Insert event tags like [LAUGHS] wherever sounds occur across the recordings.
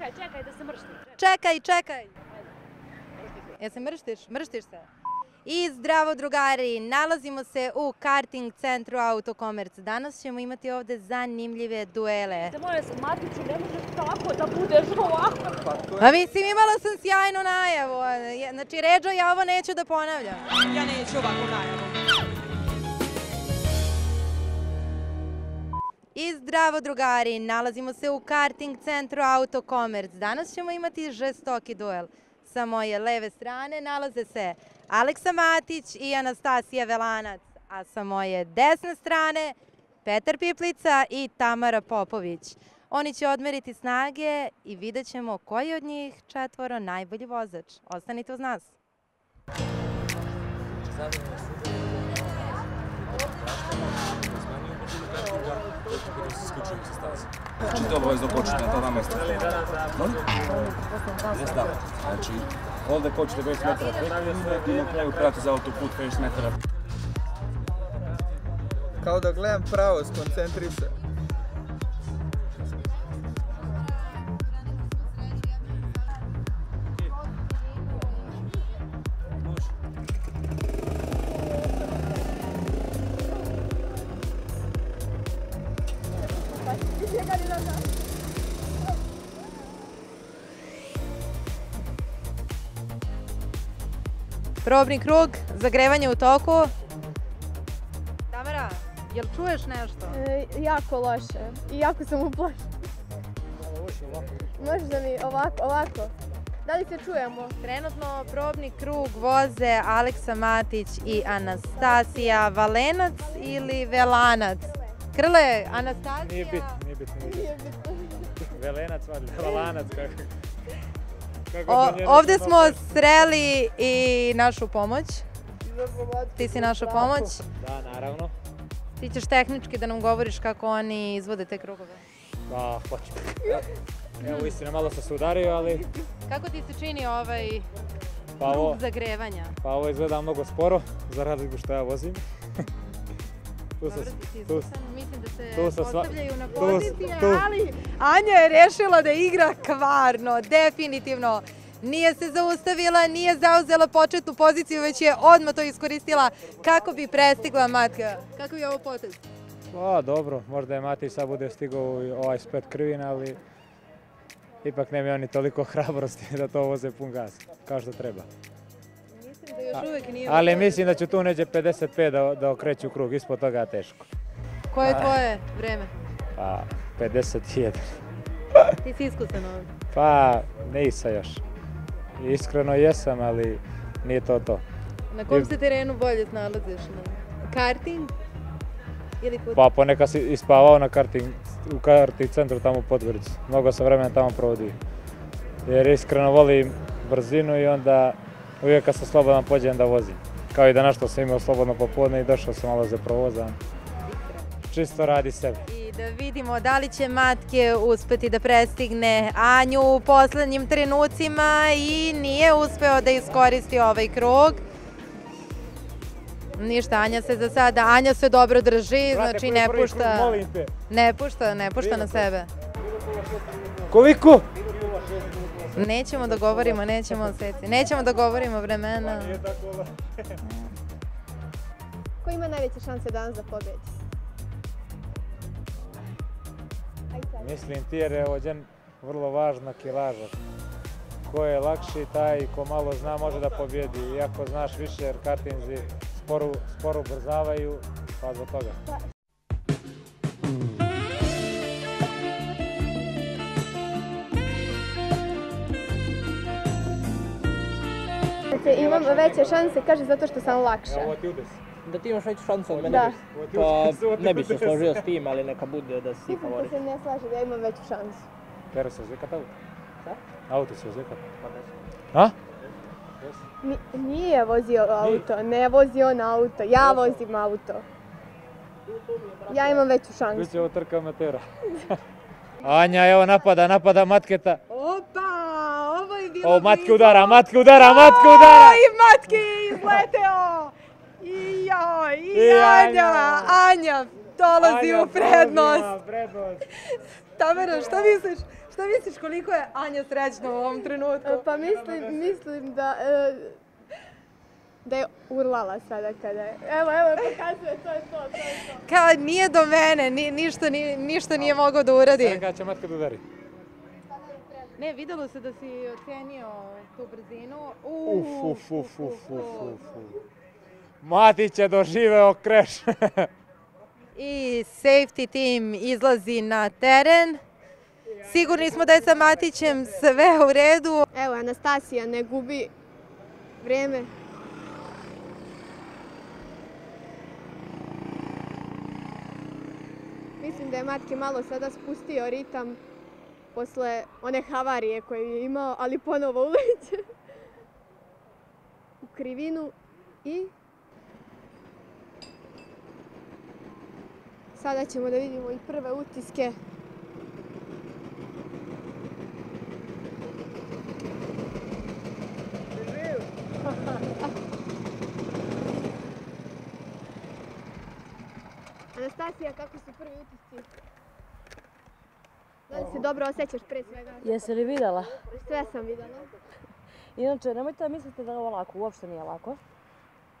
Čekaj, čekaj da se mršti. Čekaj, čekaj. Jel se mrštiš? Mrštiš se? I zdravo drugari, nalazimo se u karting centru Autokomerc. Danas ćemo imati ovde zanimljive duele. Te moje se, Matiću, ne možeš tako da budeš ovako. Pa mislim, imala sam sjajnu najavu. Je- Znači, Ređo, ja ovo neću da ponavljam. Ja neću ovakvu najavu. I zdravo drugari, nalazimo se u karting centru Autokomerc. Danas ćemo imati žestoki duel. Sa moje leve strane nalaze se Aleksa Matić i Anastasija Velanac, a sa moje desne strane Petar Piplica i Tamara Popović. Oni će odmeriti snage i vidjet ćemo koji od njih četvoro najbolji vozač. Ostanite uz nas. Znači to obavezno kočite na isto. Molim? Jes da. Znači, ovdje kočite 50 metara preko i na kraju prate za autoput 50 metara. Kao da gledam pravo, skoncentri Probni krug, zagrevanje u toku. Tamara, jel čuješ nešto? E, jako loše. I jako sam uplašena. Možda mi ovako, ovako. Da li se čujemo? Trenutno probni krug voze Aleksa Matić i Anastasija Valenac ili Velanac. Krle, Anastasija... Nije bitno, nije bitno. Nije bitno. Velenac, valjda, Valanac, kako... O, ovde smo sreli i našu pomoć. Ti si naša pomoć. Da, naravno. Ti ćeš tehnički da nam govoriš kako oni izvode te krugove. Da, hoću. Evo, istina, malo sam se udario, ali Kako ti se čini ovaj pa ovo, krug zagrevanja? pa ovo izgleda mnogo sporo, za razliku što ja vozim. [LAUGHS] tu sam, tu, iskusan. Mislim da se tu postavljaju na pozicije, tu- ali Anja je rešila da igra kvarno, definitivno. Nije se zaustavila, nije zauzela početnu poziciju, već je odmah to iskoristila kako bi prestigla Matka. Kako je ovo potez? Pa dobro, možda je Mati sad bude stigao u ovaj spet krivina, ali ipak nemaju oni toliko [LAUGHS] hrabrosti da to voze pun gas, kao što treba. Ali mislim da će tu neđe 55 da, da okreću krug, ispod toga teško. Koje je tvoje vreme? Pa 51. [LAUGHS] Ti si iskusan ovdje. Pa nisam još. Iskreno jesam, ali nije to to. Na kom se terenu bolje snalaziš? Na karting ili? Pa ponekad si ispavao na karting, u karting centru tamo u Podgorici. Mnogo sam vremena tamo provodio. Jer iskreno volim brzinu i onda uvijek kad sam slobodan pođem da vozim. Kao i danas što sam imao slobodno popodne i došao sam malo za provozan. Čisto radi sebe. I da vidimo da li će Matke uspeti da prestigne Anju u poslednjim trenucima i nije uspeo da iskoristi ovaj krug. Ništa, Anja se za sada, Anja se dobro drži, znači ne krug, pušta, ne pušta, ne pušta na sebe. Koliko? Nećemo da govorimo, nećemo seti, nećemo da govorimo vremena. Nije tako Ko ima najveće šanse danas da sad. Mislim ti jer je ovdje vrlo važna kilaža. Ko je lakši, taj ko malo zna može da pobjedi. Iako znaš više jer kartinzi sporo, sporo ubrzavaju, pa zbog toga. Dakle, imam veće šanse, kaže zato što sam lakša. Ovo ti udes. Da ti imaš veću šansu od mene? Da. Pa [LAUGHS] ne bi se složio s tim, ali neka bude da si Mislim da favorit. se ne slaže da ja imam veću šansu. Pero se uzvikat auto? Šta? Auto se uzvikat. Pa ne A? Ni- nije vozio auto, ne vozi on auto, ja vozim auto. Ja imam veću šansu. Biće ovo trka amatera. [LAUGHS] Anja, evo napada, napada matketa. Opa, O, matke udara, matke udara, matke udara! Aj, matke je izleteo! I joj, i I Anja, Anja. Dolazi Anja u prednost. prednost. Tamara, šta misliš? Šta misliš koliko je Anja srećna u ovom trenutku? Pa mislim, mislim da, e, da je urlala sada kada je. Evo, evo, pokazuje, to je to, to je to. Kao nije do mene, ni, ništa, ni, ništa nije mogao da uradi. Kada će matka da udari? Ne, videlo se da si ocenio tu brzinu. Uf, uf, uf, uf, uf, uf. Matić je doživeo kreš. [LAUGHS] I safety team izlazi na teren. Sigurni smo da je sa Matićem sve u redu. Evo, Anastasija ne gubi vreme. Mislim da je Matke malo sada spustio ritam posle one havarije koju je imao, ali ponovo uleće u krivinu i sada ćemo da vidimo i prve utiske. [LAUGHS] Anastasija, kako su prvi utisci? Da li se dobro osjećaš pre svega? Jesi li vidjela? Sve sam videla. Inače, nemojte da mislite da je ovo lako, uopšte nije lako.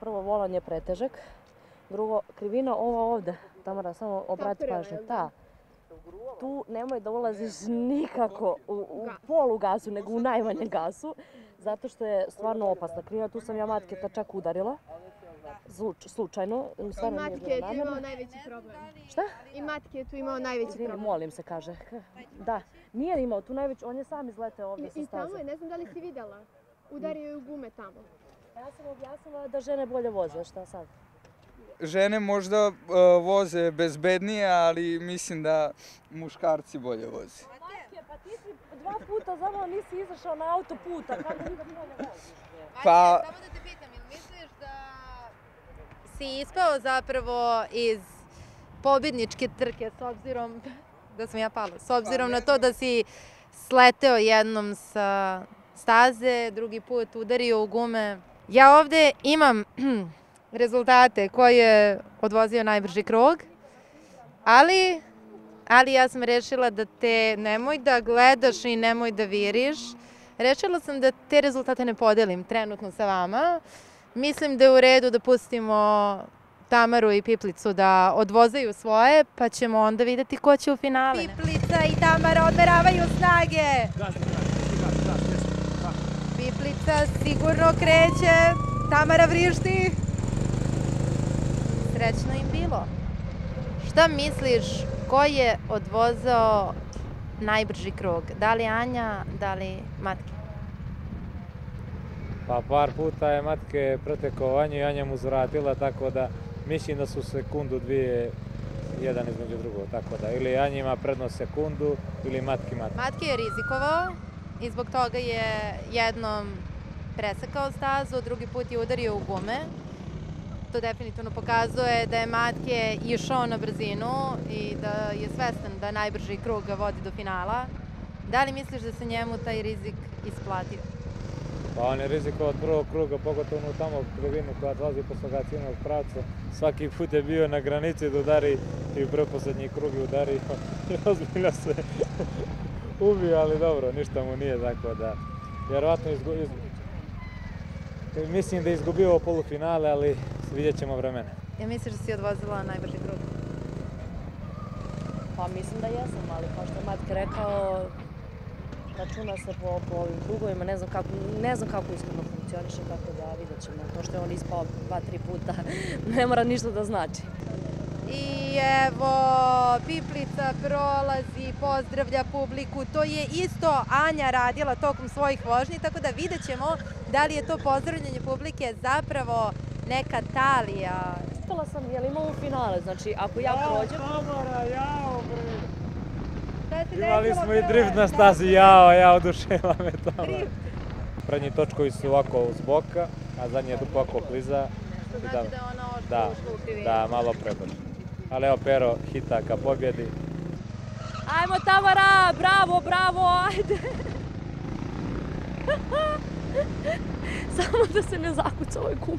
Prvo, volan je pretežak. Drugo, krivina ova ovde, Tamara, samo obrati pažnju. jel da? Ta. Tu nemoj da ulaziš nikako u, u polu gasu, nego u najmanjem gasu, zato što je stvarno opasna krivina. Tu sam ja matketa čak udarila, Zluč- slučajno, I Matke je tu imao najveći problem. Šta? I Matke je tu imao najveći Izvini, problem. molim se, kaže. Da, nije imao tu najveći, on je sam izleteo ovdje I, sa I tamo staze. je, ne znam da li si videla, udario je u gume tamo. Ja sam objasnila da žene bolje voze, šta sad? Žene možda uh, voze bezbednije, ali mislim da muškarci bolje voze. Matke, pa ti si dva puta zamalo nisi izašao na autoputa, kako ti da bolje voziš? Pa- Samo da te pitam, da si ispao zapravo iz pobjedničke trke s obzirom [LAUGHS] da sam ja pala, s obzirom na to da si sleteo jednom sa staze, drugi put udario u gume. Ja ovde imam [CLEARS THROAT] rezultate koji je odvozio najbrži krug, ali, ali ja sam rešila da te nemoj da gledaš i nemoj da viriš. Rešila sam da te rezultate ne podelim trenutno sa vama. Mislim da je u redu da pustimo Tamaru i Piplicu da odvozaju svoje, pa ćemo onda videti ko će u finale. Piplica i Tamara odmeravaju snage. Piplica sigurno kreće, Tamara vrišti. Srećno im bilo. Šta misliš, ko je odvozao najbrži krug? Da li Anja, da li Matke? Pa par puta je matke pretekao Anju i Anja mu zvratila, tako da mislim da su sekundu dvije jedan između drugog, tako da ili Anja ima prednost sekundu ili matki matke. Matke je rizikovao i zbog toga je jednom presekao stazu, drugi put je udario u gume. To definitivno pokazuje da je Matke išao na brzinu i da je svestan da najbrži krug vodi do finala. Da li misliš da se njemu taj rizik isplatio? Pa on je rizikovao od prvog kruga, pogotovo u tamo krivinu koja odlazi posle gacijenog pravca. Svaki put je bio na granici da udari i u preposlednji krug je udario i [LAUGHS] ozbiljno se [LAUGHS] ubio, ali dobro, ništa mu nije, tako da vjerovatno izgu, iz, mislim da je izgubio polufinale, ali vidjet ćemo vremena. Ja misliš da si odvozila najbrži krug? Pa mislim da jesam, ali kao što je Matke rekao, računa se po, po ovim krugovima, ne znam kako, ne znam kako iskreno funkcioniše, tako da vidjet ćemo. To što je on ispao dva, tri puta, [LAUGHS] ne mora ništa da znači. I evo, Piplica prolazi, pozdravlja publiku. To je isto Anja radila tokom svojih vožnji, tako da vidjet ćemo da li je to pozdravljanje publike zapravo neka talija. Pitala sam je li imao u finale, znači ako ja prođem... Tamara, jao bre! Imali smo i drift na stazi, jao, ja oduševa me to. Prednji točkovi su ovako uz boka, a zadnji je dupako kliza. Što znači da- da je ona Da, u krivinu. da, malo prebrzo. Ali evo Pero hita ka pobjedi. Ajmo Tamara, bravo, bravo, ajde! [LAUGHS] Samo da se ne zakuca ovaj kum.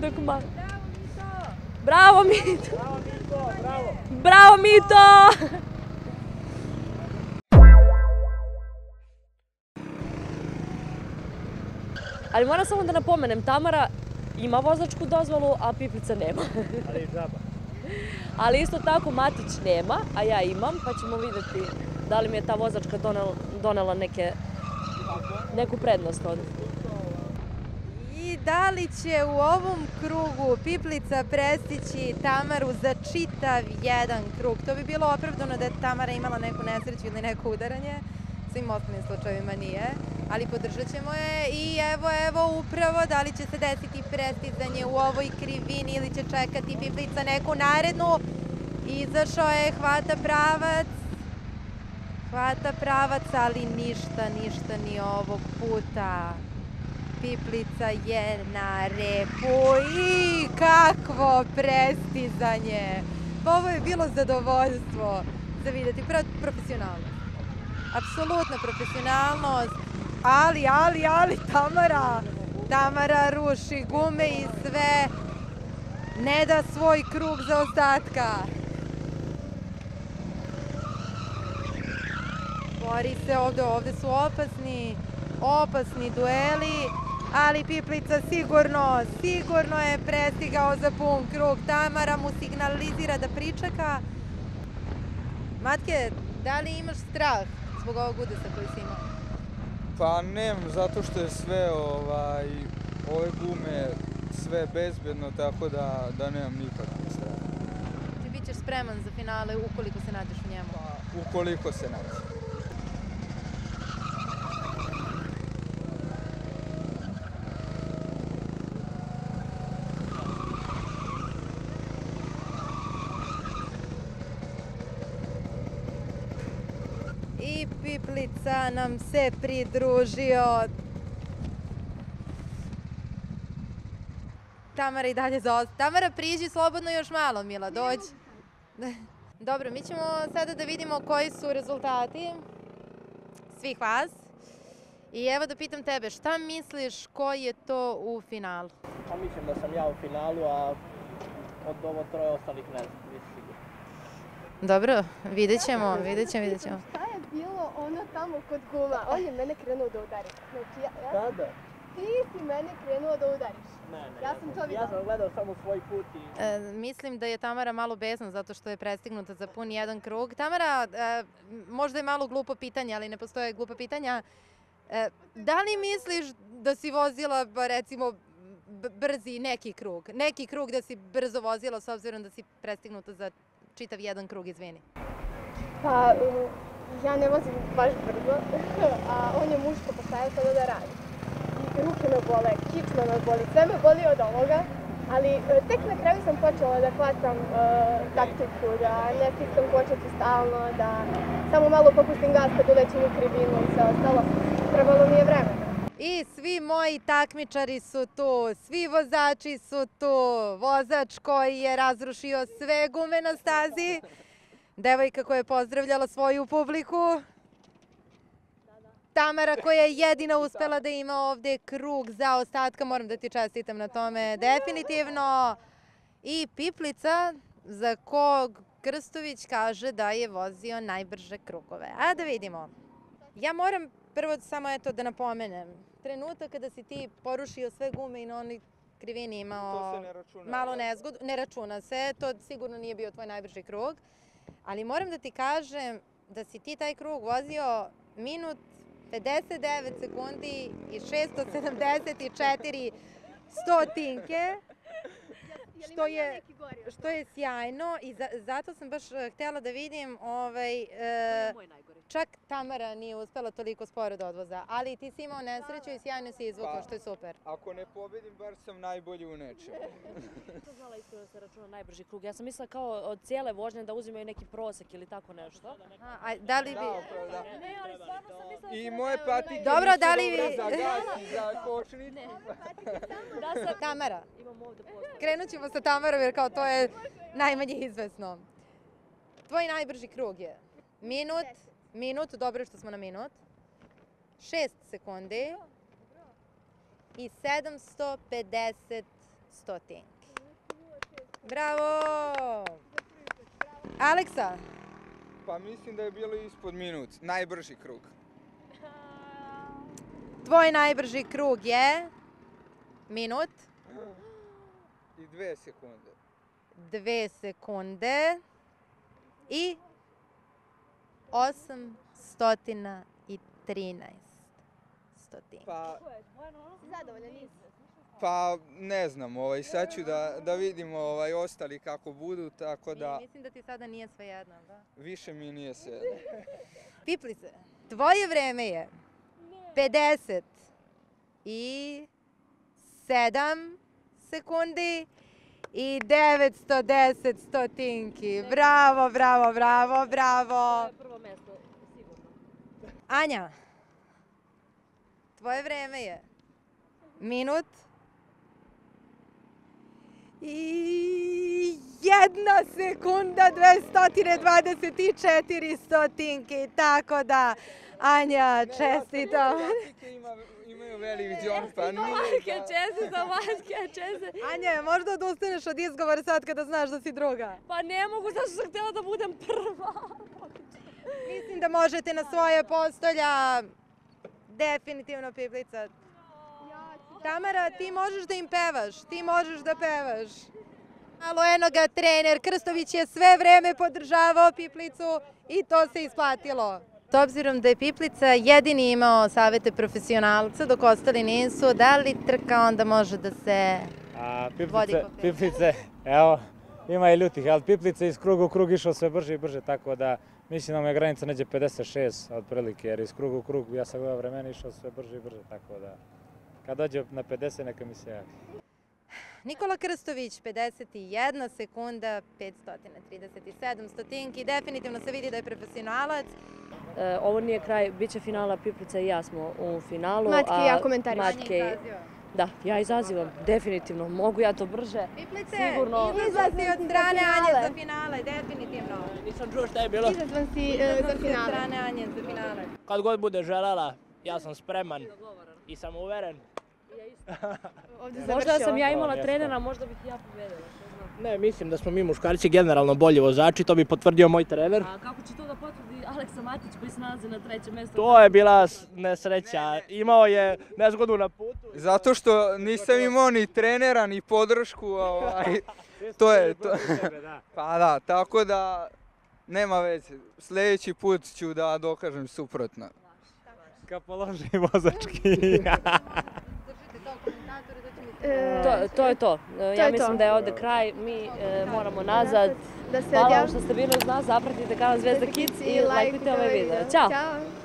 Dok ma... Bravo Mito! Bravo Mito! Bravo Mito! Ali moram samo da napomenem, Tamara ima vozačku dozvolu, a Piplica nema. Ali i džaba. [LAUGHS] Ali isto tako Matić nema, a ja imam, pa ćemo vidjeti da li mi je ta vozačka donela, donela neke, neku prednost ovdje. I da li će u ovom krugu Piplica prestići Tamaru za čitav jedan krug? To bi bilo opravdano da je Tamara imala neku nesreću ili neko udaranje. Svim ostalim slučajevima nije, ali podržat ćemo je i evo, evo upravo da li će se desiti prestizanje u ovoj krivini ili će čekati Piplica neku narednu. Izašao je, hvata pravac, hvata pravac, ali ništa, ništa ni ovog puta. Piplica je na repu i kakvo prestizanje! Ovo je bilo zadovoljstvo za vidjeti, Pro- profesionalnost. Apsolutna profesionalnost, ali, ali, ali, Tamara, Tamara ruši gume i sve, ne da svoj krug za ostatka. Bori se ovde, ovde su opasni, opasni dueli, ali Piplica sigurno, sigurno je prestigao za pun krug. Tamara mu signalizira da pričeka. Matke, da li imaš strah zbog ovog udesa koji si imao? Pa nemam, zato što je sve, ovaj, ove gume, sve bezbedno, tako da, da nemam nikakve strah. Ti bit ćeš spreman za finale ukoliko se nađeš u njemu. Ukoliko se nađe. I Nam se pridružio. Tamara i dalje za Tamara, priđi slobodno još malo, Mila, dođi. [LAUGHS] Dobro, mi ćemo sada da vidimo koji su rezultati svih vas. I evo da pitam tebe, šta misliš koji je to u finalu? Pa mislim da sam ja u finalu, a od ovo troje ostalih ne znam, nisam siguran. Dobro, vidjet ćemo, vidjet ćemo, vidjet ćemo. Bilo ono tamo kod guma? On je mene krenuo da udari. Znači, ja, ja, Kada? ti si mene krenuo da udariš. Ne, ne, Ja sam to Ja videla. sam gledao samo svoj put i... E, mislim da je Tamara malo besna zato što je prestignuta za pun jedan krug. Tamara, e, možda je malo glupo pitanje, ali ne postoje glupa pitanja. E, da li misliš da si vozila, recimo, brzi neki krug? Neki krug da si brzo vozila s obzirom da si prestignuta za čitav jedan krug, izvini. Pa, um, ja ne vozim baš brzo, [LAUGHS] a on je muško ja sada da radi? I ruke me bole, kičma me boli, sve me boli od ovoga, ali e, tek na kraju sam počela da hvatam e, taktiku, da ne stiskam kočetu stalno, da samo malo popustim gas kad ulećem u krivinu i sve ostalo. Trebalo mi je vremena. I svi moji takmičari su tu, svi vozači su tu, vozač koji je razrušio sve gume na stazi, devojka koja je pozdravljala svoju publiku, Tamara koja je jedina uspela da ima ovde krug za ostatka, moram da ti čestitam na tome, definitivno. I Piplica, za kog Krstović kaže da je vozio najbrže krugove. A da vidimo. Ja moram prvo samo eto da napomenem. Trenutak kada si ti porušio sve gume i na onoj krivini imao ne računa. malo nezgodu, ne računa se, to sigurno nije bio tvoj najbrži krug, ali moram da ti kažem da si ti taj krug vozio minut 59 sekundi i 674 stotinke, što je, što je sjajno i za- zato sam baš eh, htjela da vidim ovaj, najgori. Čak Tamara nije uspela toliko sporo da odvoza, ali ti si imao nesreću i sjajno si izvukla, Pa. što je super. Ako ne pobedim, bar sam najbolji u nečemu. [LAUGHS] To znala isto da se računa najbrži krug. Ja sam mislila kao od cijele vožnje da uzimaju neki prosek ili tako nešto. Aha, a da li Da, vi... upravo da. Ne, ali stvarno sam mislila I da moje patike Dobro, da li vi- za gas i za kočnicu. [LAUGHS] Da Tamara, imam ovde posto. krenut ćemo sa Tamarom jer kao to je najmanje izvesno. Tvoj najbrži krug je minut, minut, dobro je što smo na minut, 6 sekundi i 750 stotinki. Bravo! Aleksa, Pa mislim da je bilo ispod minut. Najbrži krug. tvoj najbrži krug je minut, I dve sekunde. dve sekunde i 813 stotinki. Pa, Zadovoljan nisi? pa ne znam, ovaj, sad ću da, da vidimo ovaj, ostali kako budu, tako da I mislim da ti sada nije svejedno, da? više mi nije sve. [LAUGHS] Piplice, tvoje vreme je 50 i 7 sekundi i 910 stotinki. Bravo, bravo, bravo, bravo. Anja, tvoje vreme je minut i jedna sekunda 224 stotinki, tako da Anja, čestitam. Imaju veliki džon, pa nije da... za majke, čese. Anja, možda odustaneš od izgovora sad kada znaš da si druga? Pa ne mogu, zašto sam htjela da budem prva. Mislim da možete na svoje postolja. Definitivno Piplica. Tamara, ti možeš da im pevaš, ti možeš da pevaš. Malo eno ga trener Krstović je sve vreme podržavao Piplicu i to se isplatilo. S obzirom da je Piplica jedini imao savete profesionalca, dok ostali nisu, da li trka onda može da se... A Vodi piplice, po piplice, evo, ima i ljutih, ali piplice iz kruga u krug išao sve brže i brže, tako da mislim da mu je granica neđe 56 otprilike, jer iz kruga u krug ja sam gledao vremena išao sve brže i brže, tako da kad dođe na 50 neka mi se javi. Nikola Krstović, 51 sekunda, 537 stotinki. Definitivno se vidi da je profesionalac. E, ovo nije kraj, bit će finala, Piplica i ja smo u finalu. Matke i ja komentarišem. Matke, da, ja izazivam, definitivno. Mogu ja to brže. Piplice, Sigurno. izlazi od strane Anje finale. za finale, definitivno. Nisam čuo šta je bilo. Izazvan si e, za Izlazi od finale. strane Anje za finale. Kad god bude želela, ja sam spreman i sam uveren. Ovdje Možda završio. sam ja imala trenera, možda bih ja pobedila. Ne, mislim da smo mi muškarci generalno bolji vozači, to bi potvrdio moj trener. A kako će to da potvrdi Aleksa Matić koji se nalazi na trećem mjestu? To je bila nesreća. Imao je nezgodu na putu. Zato što nisam imao ni trenera, ni podršku, ovaj, to je to. [LAUGHS] Pa da, tako da nema veze. Sljedeći put ću da dokažem suprotno. Položi vozački. [LAUGHS] Da. E, To, to je to. E, To Ja je mislim to. da je ovde kraj. Mi e, moramo nazad. Da se Hvala vam što ste bili uz nas. Zapratite kanal Zvezda Kids i lajkujte ovaj video. Ćao! Ćao!